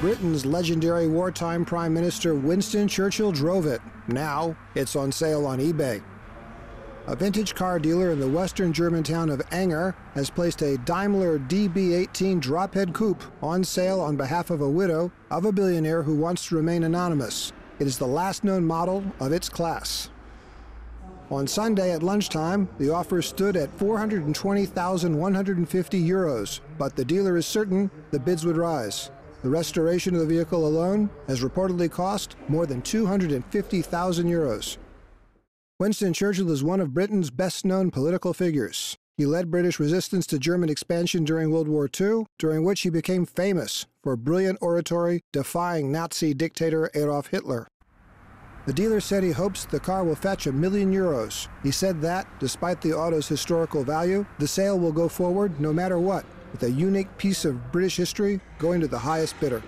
Britain's legendary wartime Prime Minister Winston Churchill drove it. Now it's on sale on eBay. A vintage car dealer in the western German town of Enger has placed a Daimler DB18 drophead coupe on sale on behalf of a widow of a billionaire who wants to remain anonymous. It is the last known model of its class. On Sunday at lunchtime, the offer stood at 420,150 euros, but the dealer is certain the bids would rise. The restoration of the vehicle alone has reportedly cost more than 250,000 euros. Winston Churchill is one of Britain's best known political figures. He led British resistance to German expansion during World War II, during which he became famous for brilliant oratory defying Nazi dictator Adolf Hitler. The dealer said he hopes the car will fetch a million euros. He said that, despite the auto's historical value, the sale will go forward no matter what, with a unique piece of British history going to the highest bidder.